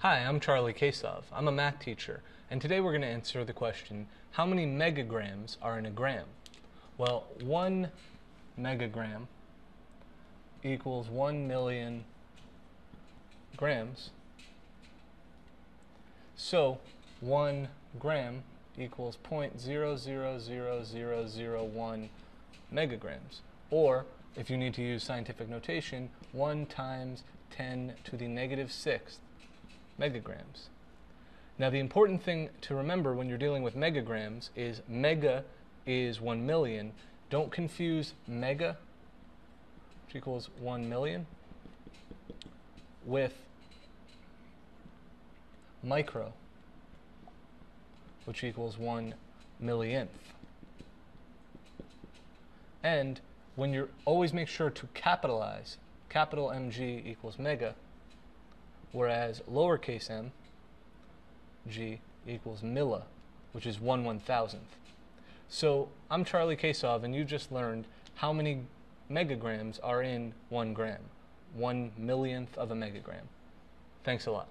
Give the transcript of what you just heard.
Hi, I'm Charlie Kasov. I'm a math teacher, and today we're going to answer the question, how many megagrams are in a gram? Well, one megagram equals one million grams. So, one gram equals 0.000001 megagrams. Or, if you need to use scientific notation, 1 times 10 to the negative sixth megagrams. Now the important thing to remember when you're dealing with megagrams is mega is 1 million. Don't confuse mega, which equals 1 million, with micro, which equals 1 millionth. And when you're always make sure to capitalize, capital MG equals mega, whereas lowercase m, g, equals milli, which is 1 one thousandth. So I'm Charlie Kasov, and you just learned how many megagrams are in one gram, one millionth of a megagram. Thanks a lot.